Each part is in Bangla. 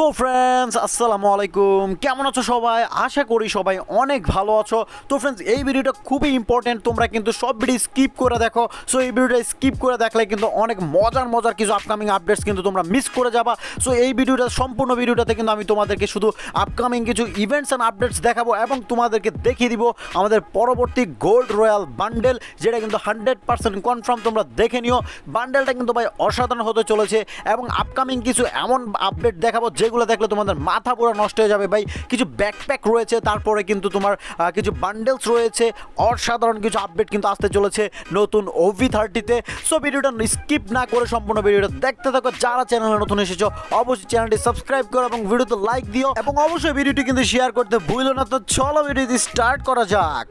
তো ফ্রেন্ডস আসসালামু আলাইকুম। কেমন আছো সবাই? আশা করি সবাই অনেক ভালো আছো। তো ফ্রেন্ডস এই ভিডিওটা খুবই ইম্পর্টেন্ট তোমরা কিন্তু সব ভিডিও স্কিপ করে দেখো। সো এই ভিডিওটা স্কিপ করে দেখলে কিন্তু অনেক মজার মজার কিছু আপকামিং আপডেটস কিন্তু তোমরা মিস করে যাবা। সো এই ভিডিওটা, সম্পূর্ণ ভিডিওটাতে কিন্তু আমি তোমাদেরকে শুধু আপকামিং কিছু ইভেন্টস অ্যান্ড আপডেটস দেখাবো এবং তোমাদেরকে দেখিয়ে দিব আমাদের পরবর্তী গোল্ড রয়্যাল বান্ডেল যেটা কিন্তু হান্ড্রেড পার্সেন্ট কনফার্ম তোমরা দেখে নিও। বান্ডেলটা কিন্তু ভাই অসাধারণ হতে চলেছে এবং আপকামিং কিছু এমন আপডেট দেখাবো যেগুলো দেখলে তোমাদের মাথা পুরো নষ্ট হয়ে যাবে, ভাই। কিছু ব্যাকপ্যাক রয়েছে, তারপরে কিন্তু তোমার কিছু বান্ডেলস রয়েছে, অসাধারণ কিছু আপডেট কিন্তু আসতে চলেছে নতুন ওভি থার্টিতে সো ভিডিওটা স্কিপ না করে সম্পূর্ণ ভিডিওটা দেখতে থাকো। যারা চ্যানেলে নতুন এসেছ, অবশ্যই চ্যানেলটি সাবস্ক্রাইব করো এবং ভিডিওতে লাইক দিও। এবং অবশ্যই ভিডিওটি কিন্তু শেয়ার করতে ভুলো না। তো চলো ভিডিওটি স্টার্ট করা যাক।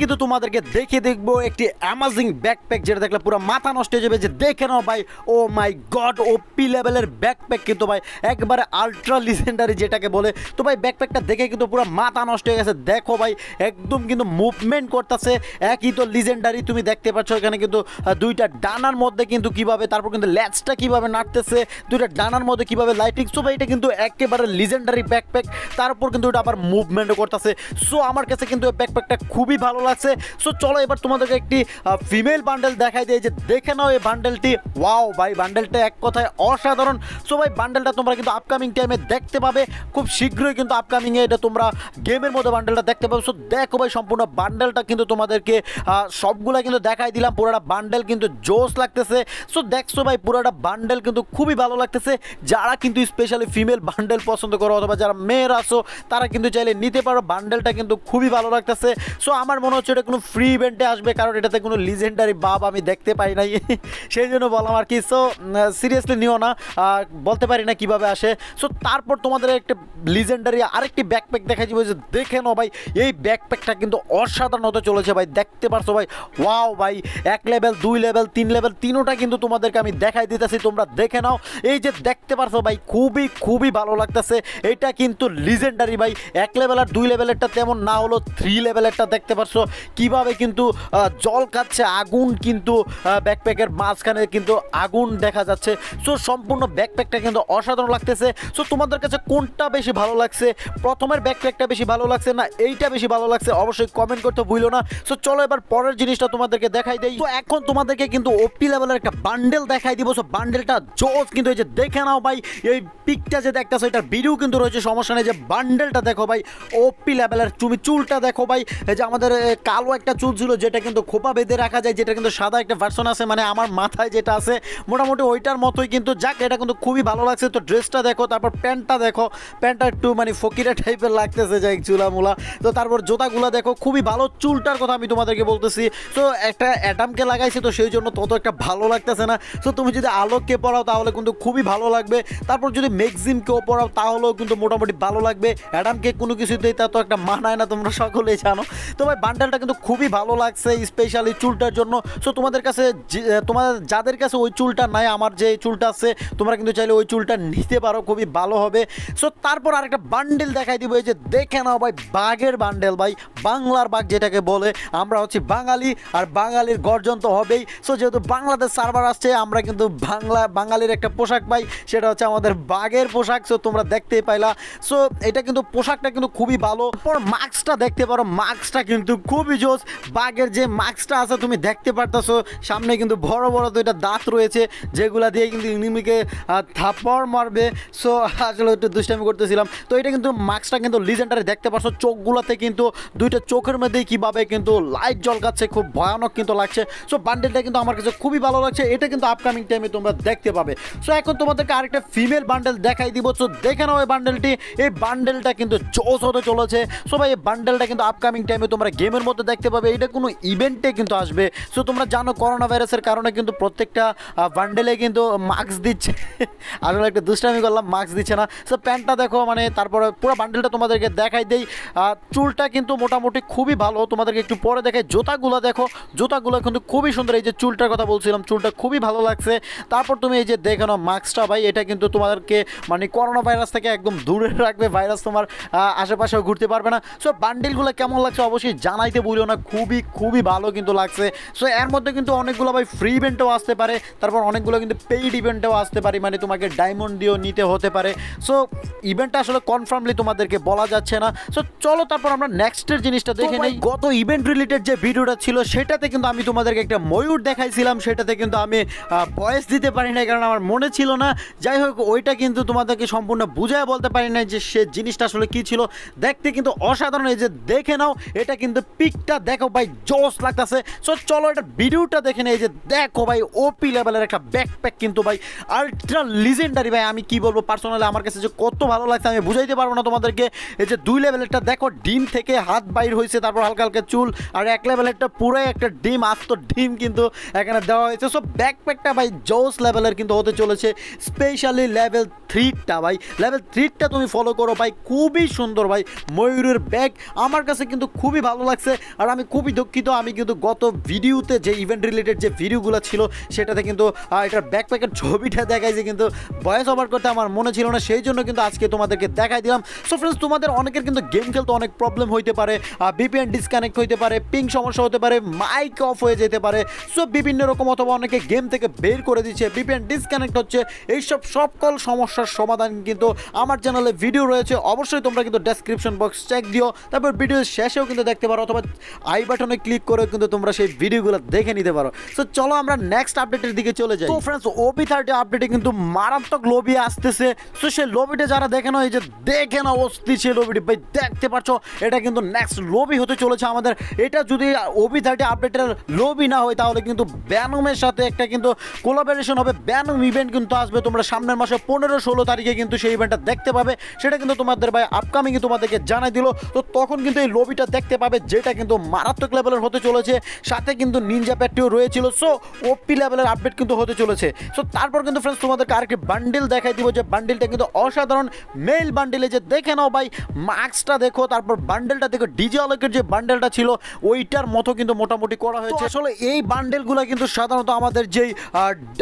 কিন্তু তোমাদেরকে দেখে দেখব একটি অ্যামাজিং ব্যাকপ্যাক যেটা দেখলে পুরো মাথা নষ্ট হয়ে যাবে। যে দেখে নাও ভাই oh my god O P লেভেলের ব্যাকপ্যাক কিন্তু ভাই, একবারে আলট্রা লিজেন্ডারি যেটাকে বলে। তো ভাই ব্যাকপ্যাকটা দেখে কিন্তু পুরো মাথা নষ্ট হয়ে গেছে। দেখো ভাই, একদম কিন্তু মুভমেন্ট করতেছে। একই তো লিজেন্ডারি তুমি দেখতে পাচ্ছ এখানে কিন্তু দুইটা ডানার মধ্যে কিন্তু কীভাবে, তারপর কিন্তু ল্যাচটা কীভাবে নাড়তেছে, দুইটা ডানার মধ্যে কীভাবে লাইটিং সো ভাই, এটা কিন্তু একেবারে লিজেন্ডারি ব্যাকপ্যাক তারপর কিন্তু এটা আবার মুভমেন্টও করতেছে। সো আমার কাছে কিন্তু ব্যাকপ্যাকটা খুবই ভালো লাগছে সো চলো এবার তোমাদেরকে একটি ফিমেল বান্ডেল দেখাই দিয়ে যে দেখে নাও এই বান্ডেলটি ওয়াও ভাই বান্ডেলটা এক কথায় অসাধারণ। সো ভাই বান্ডেলটা তোমরা কিন্তু আপকামিং টাইমে দেখতে পাবে। খুব শীঘ্রই কিন্তু আপকামিংয়ে এটা তোমরা গেমের মধ্যে বান্ডেলটা দেখতে পাবে। সো দেখো ভাই, সম্পূর্ণ বান্ডেলটা কিন্তু তোমাদেরকে সবগুলা কিন্তু দেখাই দিলাম। পুরোটা বান্ডেল কিন্তু জোস লাগতেছে। সো দেখছ ভাই, পুরোটা বান্ডেল কিন্তু খুবই ভালো লাগতেছে। যারা কিন্তু স্পেশালি ফিমেল বান্ডেল পছন্দ করো, অথবা যারা মেয়ের আসো তারা কিন্তু চাইলে নিতে পারো। বান্ডেলটা কিন্তু খুবই ভালো লাগতেছে। সো আমার মনে হচ্ছে এটা কোনো ফ্রি ইভেন্টে আসবে, কারণ এটাতে কোনো লিজেন্ডারি বাব আমি দেখতে পাই নাই। সেই জন্য বললাম আর কি সো সিরিয়াসলি নিও না বলতে পারি না কীভাবে আসে। সো তারপর তোমাদের একটা লিজেন্ডারি আরেকটি ব্যাকপ্যাক দেখা যাবে যে দেখে নাও ভাই, এই ব্যাকপ্যাকটা কিন্তু অসাধারণ হতে চলেছে ভাই, দেখতে পারছ ভাই ওয়াও ভাই, এক লেভেল দুই লেভেল তিন লেভেল তিনোটা কিন্তু তোমাদেরকে আমি দেখাই দিতেছি, তোমরা দেখে নাও। এই যে দেখতে পারছ ভাই, খুবই খুবই ভালো লাগতেছে, এটা কিন্তু লিজেন্ডারি ভাই, এক লেভেল আর দুই লেভেলেরটা তেমন না হলো থ্রি লেভেলেরটা দেখতে পারছ। কীভাবে কিন্তু জল খাচ্ছে আগুন কিন্তু ব্যাকপ্যাকের মাঝখানে কিন্তু আগুন দেখা যাচ্ছে। সো সম্পূর্ণ ব্যাকপ্যাকটা কিন্তু অসাধারণ লাগতেছে। সো তোমাদের কাছে কোনটা বেশি ভালো লাগছে? প্রথমের ব্যাকপ্যাকটা বেশি ভালো লাগছে না এইটা বেশি ভালো লাগছে? অবশ্যই কমেন্ট করতে ভুলো না। সো চলো এবার পরের জিনিসটা তোমাদেরকে দেখাই দেই। তো এখন তোমাদেরকে কিন্তু ওপি লেভেলের একটা বান্ডেল দেখাই দিব। সো বান্ডেলটা জোস কিন্তু এই যে দেখে নাও ভাই, এই পিকটা যে দেখতেছো, এটার ভিডিও কিন্তু রয়েছে। সমস্যা নেই যে বান্ডেলটা দেখো ভাই ওপি লেভেলের তুমি চুলটা দেখো ভাই। এই যে আমাদের কালো একটা চুল ছিল, যেটা কিন্তু খোপা বেঁধে রাখা যায়, যেটা কিন্তু সাদা একটা ভার্সন আছে মানে আমার মাথায় যেটা আছে, মোটামুটি ওইটার মতোই কিন্তু। যাক, এটা কিন্তু খুবই ভালো লাগছে। তো ড্রেসটা দেখো, তারপর প্যান্টটা দেখো। প্যান্টটা একটু মানে ফকিরা টাইপের লাগতেছে, যাই চুলা মুলা তো তারপর জোতাগুলো দেখো, খুবই ভালো চুলটার কথা আমি তোমাদেরকে বলতেছি। তো একটা অ্যাডামকে লাগাইছি, তো সেই জন্য তত একটা ভালো লাগতেছে না। তো তুমি যদি আলোককে পড়াও তাহলে কিন্তু খুবই ভালো লাগবে। তারপর যদি ম্যাক্সিমকেও পড়াও তাহলেও কিন্তু মোটামুটি ভালো লাগবে। অ্যাডামকে কোনো কিছুতেই তা তো একটা মানায় না, তোমরা সকলেই জানো। তো ভাই বান্ডেলটা কিন্তু খুবই ভালো লাগছে স্পেশালি চুলটার জন্য। সো তোমাদের কাছে তোমাদের যাদের কাছে ওই চুলটা নাই, আমার যে চুলটা আছে, তোমরা কিন্তু চাইলে ওই চুলটা নিতে পারো, খুবই ভালো হবে। সো তারপর আরেকটা বান্ডেল দেখাই দিব, এই যে দেখে নাও ভাই, বাঘের বান্ডেল ভাই, বাংলার বাঘ যেটাকে বলে। আমরা হচ্ছে বাঙালি, আর বাঙালির গর্জন তো হবেই। সো যেহেতু বাংলাদেশ সার্ভার আসছে, আমরা কিন্তু বাংলা, বাঙালির একটা পোশাক পাই, সেটা হচ্ছে আমাদের বাঘের পোশাক। সো তোমরা দেখতেই পাইলা। সো এটা কিন্তু পোশাকটা কিন্তু খুবই ভালো। পর মাস্কটা দেখতে পারো মাস্কটা কিন্তু খুবই জোস বাঘের যে মাস্কটা আছে, তুমি দেখতে পারতেছো। সামনে কিন্তু বড় বড় দুইটা দাঁত রয়েছে, যেগুলা দিয়ে কিন্তু ইনিমিকে থাপ্পড় মারবে। সো আসলে একটু দুষ্টামি করতেছিলাম। তো এটা কিন্তু মাস্কটা কিন্তু লিজেন্ডারি দেখতে পারছ। চোখগুলোতে কিন্তু দুইটা চোখের মধ্যেই কীভাবে কিন্তু লাইট জলকাচ্ছে খুব ভয়ানক কিন্তু লাগছে। সো বান্ডেলটা কিন্তু আমার কাছে খুবই ভালো লাগছে। এটা কিন্তু আপকামিং টাইমে তোমরা দেখতে পাবে। সো এখন তোমাদেরকে আরেকটা ফিমেল বান্ডেল দেখাই দিব। সো দেখে নাও এই বান্ডেলটি এই বান্ডেলটা কিন্তু জোস হতে চলেছে। সো ভাই, এই বান্ডেলটা কিন্তু আপকামিং টাইমে তোমরা গেমের মধ্যে দেখতে পাবে এটা কোনো ইভেন্টে কিন্তু আসবে। সো তোমরা জানো করোনা ভাইরাসের কারণে কিন্তু প্রত্যেকটা বান্ডেলে কিন্তু মাস্ক দিচ্ছে। আসলে একটা দুষ্টামি করলাম মাস্ক দিচ্ছে না। সো প্যান্টটা দেখো মানে তারপরে পুরো বান্ডেলটা তোমাদেরকে দেখাই দেই। চুলটা কিন্তু মোটামুটি খুবই ভালো। তোমাদেরকে একটু পরে দেখাই। জুতাগুলো দেখো, জুতাগুলো কিন্তু খুবই সুন্দর। এই যে চুলটার কথা বলছিলাম, চুলটা খুবই ভালো লাগছে। তারপর তুমি এই যে দেখানো মাস্কটা ভাই, এটা কিন্তু তোমাদেরকে মানে করোনা ভাইরাস থেকে একদম দূরে রাখবে। ভাইরাস তোমার আশেপাশেও ঘুরতে পারবে না। সো বান্ডিলগুলো কেমন লাগছে অবশ্যই জানাইতে বলিও না খুবই খুবই ভালো কিন্তু লাগছে। সো এর মধ্যে কিন্তু অনেকগুলো ভাই ফ্রি ইভেন্টও আসতে পারে তারপর অনেকগুলো কিন্তু পেইড ইভেন্টও আসতে পারে মানে তোমাকে ডায়মন্ড দিয়েও নিতে হতে পারে। সো ইভেন্টটা আসলে কনফার্মলি তোমাদেরকে বলা যাচ্ছে না। সো চলো তারপর আমরা নেক্সটের জিনিসটা দেখে নিই। গত ইভেন্ট রিলেটেড যে ভিডিওটা ছিল সেটাতে কিন্তু আমি তোমাদেরকে একটা ময়ূর দেখাইছিলাম সেটাতে কিন্তু আমি ভয়েস দিতে পারি না কারণ আমার মনে ছিল না। যাই হোক ওইটা কিন্তু তোমাদেরকে সম্পূর্ণ বুঝায় বলতে পারি না যে সে জিনিসটা আসলে কি ছিল। দেখতে কিন্তু অসাধারণ এই যে দেখে নাও এটা কিন্তু পিকটা দেখো ভাই জোস লাগতেছে। সো চলো এটা ভিডিওটা দেখে নেই যে দেখো ভাই ওপি লেভেলের একটা ব্যাকপ্যাক কিন্তু ভাই আলট্রা লিজেন্ডারি ভাই। আমি কি বলব পার্সোনালি আমার কাছে যে কত ভালো লাগছে, আমি বুঝাইতে পারব না তোমাদেরকে। এই যে দুই লেভেলেরটা দেখো, ডিম থেকে হাত বাইর হয়েছে, তারপর হালকা হালকা চুল, আর এক লেভেলেরটা পুরোই একটা ডিম, আস্ত ডিম কিন্তু এখানে দেওয়া হয়েছে। সো ব্যাকপ্যাকটা ভাই জোস লেভেলের কিন্তু হতে চলেছে স্পেশালি লেভেল থ্রিটা ভাই। লেভেল থ্রিটা তুমি ফলো করো ভাই, খুবই সুন্দর ভাই, ময়ূরের ব্যাগ আমার কাছে কিন্তু খুবই ভালো লাগছে আর আমি খুবই দুঃখিত, আমি কিন্তু গত ভিডিওতে যে ইভেন্ট রিলেটেড যে ভিডিওগুলো ছিল, সেটাতে কিন্তু এটার ব্যাকপ্যাকের ছবিটা দেখাইছে কিন্তু ভয়েস ওভার করতে আমার মনে ছিল না, সেই জন্য কিন্তু আজকে তোমাদেরকে দেখাই দিলাম। সো ফ্রেন্ডস তোমাদের অনেকের কিন্তু গেম খেলতে অনেক প্রবলেম হইতে পারে বিপিএন ডিসকানেক্ট হইতে পারে পিং সমস্যা হতে পারে মাইক অফ হয়ে যেতে পারে। সো বিভিন্ন রকম অথবা অনেকে গেম থেকে বের করে দিচ্ছে বিপিএন ডিসকানেক্ট হচ্ছে, এইসব সকল সমস্যার সমাধান কিন্তু আমার চ্যানেলে ভিডিও রয়েছে। অবশ্যই তোমরা কিন্তু ডেসক্রিপশন বক্স চেক দিও, তারপর ভিডিও শেষেও কিন্তু দেখতে পারো। অথবা আই বাটনে ক্লিক করে কিন্তু তোমরা সেই ভিডিওগুলো দেখে নিতে পারো। সো চলো আমরা নেক্সট আপডেটের দিকে চলে যাই। তো ফ্রেন্ডস ওপি থার্টি আপডেটে কিন্তু মারাত্মক লবি আসতেছে। সো সেই লবিটা যারা দেখে নাও, এই যে দেখে নাও অস্থির সেই লবিটি ভাই, দেখতে পাচ্ছ এটা কিন্তু নেক্সট লবি হতে চলেছে আমাদের। এটা যদি ওপি থার্টি আপডেটের লবি না হয়, তাহলে কিন্তু ব্যানুমের সাথে একটা কিন্তু কোলাবোরেশন হবে। ব্যানুম ইভেন্ট কিন্তু আসবে তোমরা সামনের মাসে পনেরো ষোলো তারিখে কিন্তু সেই ইভেন্টটা দেখতে পাবে। সেটা কিন্তু তোমাদের ভাই আপকামিং তোমাদেরকে জানাই দিল। তো তখন কিন্তু এই লবিটা দেখতে পাবে যেটা কিন্তু মারাত্মক লেভেলের হতে চলেছে। সাথে কিন্তু নিনজা প্যাটিও রয়েছিল। সো ওপি লেভেলের আপডেট কিন্তু হতে চলেছে। সো তারপর কিন্তু ফ্রেন্ডস তোমাদেরকে আরেকটি বান্ডিল দেখাই দিব। যে বান্ডিলটা কিন্তু অসাধারণ। মেল বান্ডিলে যে দেখে নাও ভাই মাস্কটা দেখো তারপর বান্ডেলটা দেখো ডিজে অলেকের যে বান্ডেলটা ছিল ওইটার মতো কিন্তু মোটামুটি করা হয়েছে। আসলে এই বান্ডেলগুলো কিন্তু সাধারণত আমাদের যেই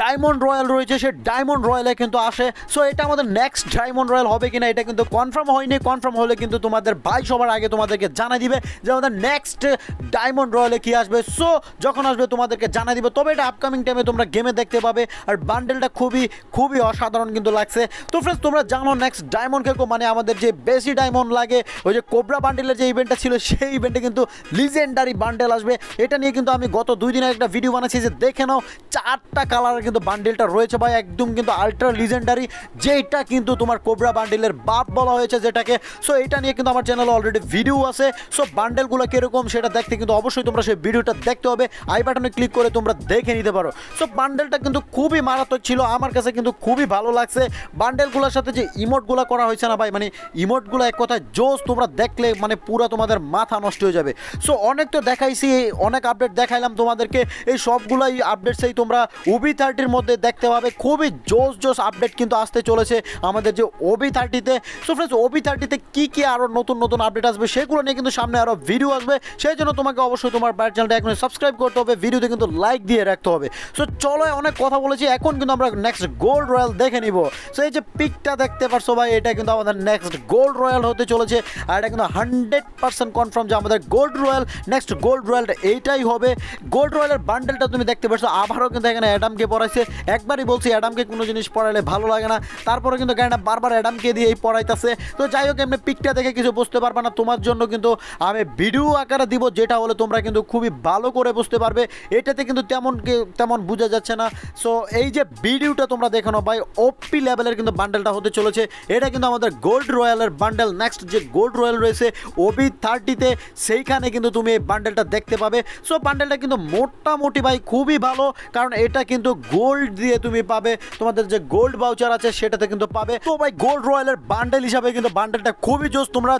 ডায়মন্ড রয়্যাল রয়েছে সেই ডায়মন্ড রয়্যালে কিন্তু আসে। সো এটা আমাদের নেক্সট ডায়মন্ড রয়্যাল হবে কিনা এটা কিন্তু কনফার্ম হয়নি। কনফার্ম হলে কিন্তু তোমাদের ভাই সবার আগে তোমাদেরকে জানাই দিবে যে আমাদের নেক্সট ডায়মন্ড রয়্যালে কি আসবে? সো যখন আসবে তোমাদেরকে জানাই দিবে, তবে এটা আপকামিং টাইমে তোমরা গেমে দেখতে পাবে। আর বান্ডেলটা খুবই খুবই অসাধারণ কিন্তু লাগছে। তো ফ্রেন্ডস তোমরা জানো নেক্সট ডায়মন্ড খেকো মানে আমাদের যে বেশি ডায়মন্ড লাগে, ওই যে কোবরা বান্ডেলের যে ইভেন্টটা ছিল, সেই ইভেন্টে কিন্তু লিজেন্ডারি বান্ডেল আসবে। এটা নিয়ে কিন্তু আমি গত দুই দিনের একটা ভিডিও বানাচ্ছি যে দেখে নাও, চারটা কালারের কিন্তু বান্ডেলটা রয়েছে ভাই, একদম কিন্তু আলট্রা লিজেন্ডারি যেটা কিন্তু তোমার কোবরা বান্ডেলের বাপ বলা হয়েছে যেটাকে। সো এটা নিয়ে কিন্তু আমার চ্যানেলে অলরেডি ভিডিও আছে। সো বান্ডেলগুলো কীরকম সেটা দেখতে কিন্তু অবশ্যই তোমরা সেই ভিডিওটা দেখতে হবে। আই বাটনে ক্লিক করে তোমরা দেখে নিতে পারো। সো বান্ডেলটা কিন্তু খুবই মারাত্মক ছিল। আমার কাছে কিন্তু খুবই ভালো লাগছে। বান্ডেলগুলোর সাথে যে ইমোটগুলো করা হয়েছে না ভাই মানে ইমোটগুলো এক কথায় জোস তোমরা দেখলে মানে পুরো তোমাদের মাথা নষ্ট হয়ে যাবে। সো অনেক তো দেখাইছি, অনেক আপডেট দেখাইলাম তোমাদেরকে। এই সবগুলাই আপডেটসই তোমরা ওবি থার্টির মধ্যে দেখতে পাবে। খুবই জোস জোস আপডেট কিন্তু আসতে চলেছে আমাদের যে ওবি থার্টিতে। সো ফ্রেন্ডস ওবি থার্টিতে কী কী আরও নতুন নতুন আপডেট আসবে সেগুলো নিয়ে কিন্তু সামনে আরও ভিডিও আসবে। সেই জন্য তোমাকে অবশ্যই তোমার বাইরের চ্যানেলটা এখন সাবস্ক্রাইব করতে হবে। ভিডিওতে কিন্তু লাইক দিয়ে রাখতে হবে। সো চলো অনেক কথা বলেছি। এখন কিন্তু আমরা নেক্সট গোল্ড রয়্যাল দেখে নিব। সো এই যে পিকটা দেখতে পারছ ভাই, এটা কিন্তু আমাদের নেক্সট গোল্ড রয়্যাল হতে চলেছে। আর এটা কিন্তু হান্ড্রেড পার্সেন্ট কনফার্ম যে আমাদের গোল্ড রয়্যাল নেক্সট গোল্ড রয়্যালটা এইটাই হবে। গোল্ড রয়্যালের বান্ডেলটা তুমি দেখতে পাচ্ছ আবারও কিন্তু এখানে অ্যাডামকে পড়াইছে। একবারই বলছি, অ্যাডামকে কোনো জিনিস পড়াইলে ভালো লাগে না। তারপরে কিন্তু গাড়িটা বারবার অ্যাডামকে দিয়ে পড়াইতেছে। তো যাই হোক, এমনি পিকটা দেখে কিছু বুঝতে পারবে না। তোমার জন্য কিন্তু আমি ভিডিও আকারে দিব, যেটা হলে তোমরা কিন্তু খুবই ভালো করে বুঝতে পারবে। এটাতে কিন্তু তেমন তেমন বোঝা যাচ্ছে না। সো এই যে ভিডিওটা তোমরা দেখো না ভাই ওপি লেভেলের কিন্তু বান্ডেলটা হতে চলেছে। এটা কিন্তু আমাদের গোল্ড রয়্যালের বান্ডেল নেক্সট যে গোল্ড রয়্যাল রয়েছে ওবি থার্টিতে সেইখানে কিন্তু তুমি এই বান্ডেলটা দেখতে পাবে। সো বান্ডেলটা কিন্তু মোটামুটি ভাই খুবই ভালো, কারণ এটা কিন্তু গোল্ড দিয়ে তুমি পাবে। তোমাদের যে গোল্ড বাউচার আছে, সেটাতে কিন্তু পাবে। তো ভাই গোল্ড রয়্যালের বান্ডেল হিসাবে কিন্তু বান্ডেলটা খুবই জোস। তোমরা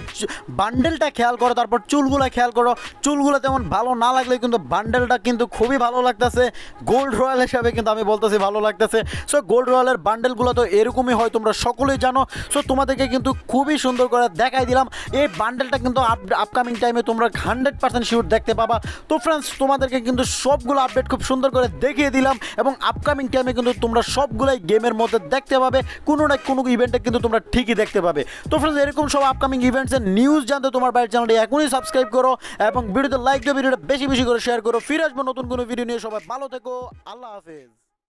বান্ডেলটা খেয়াল করো, তারপর চুলগুলো চুলগুলো খেয়াল করো, চুলগুলো তেমন ভালো না লাগলে কিন্তু বান্ডেলটা কিন্তু খুবই ভালো লাগতেছে। গোল্ড রয়্যাল হিসাবে কিন্তু আমি বলতেছি ভালো লাগতেছে। সো গোল্ড রয়্যালের বান্ডেলগুলো তো এরকমই হয়, তোমরা সকলেই জানো। সো তোমাদেরকে কিন্তু খুবই সুন্দর করে দেখাই দিলাম। এই বান্ডেলটা কিন্তু আপকামিং টাইমে তোমরা হান্ড্রেড পার্সেন্ট শিওর দেখতে পাবা। তো ফ্রেন্ডস তোমাদেরকে কিন্তু সবগুলো আপডেট খুব সুন্দর করে দেখিয়ে দিলাম এবং আপকামিং টাইমে কিন্তু তোমরা সবগুলোই গেমের মধ্যে দেখতে পাবে। কোনো না কোনো ইভেন্টে কিন্তু তোমরা ঠিকই দেখতে পাবে। তো ফ্রেন্ডস এরকম সব আপকামিং ইভেন্টসের নিউজ জানতে তোমার বাইরের চ্যানেলটি এখনই সাবস্ক্রাইব করো। এবং ভিডিওতে লাইক দিয়ে ভিডিওটা বেশি বেশি করে শেয়ার করো। ফিরে আসব নতুন কোনো ভিডিও নিয়ে। সবাই ভালো থেকো। আল্লাহ হাফেজ।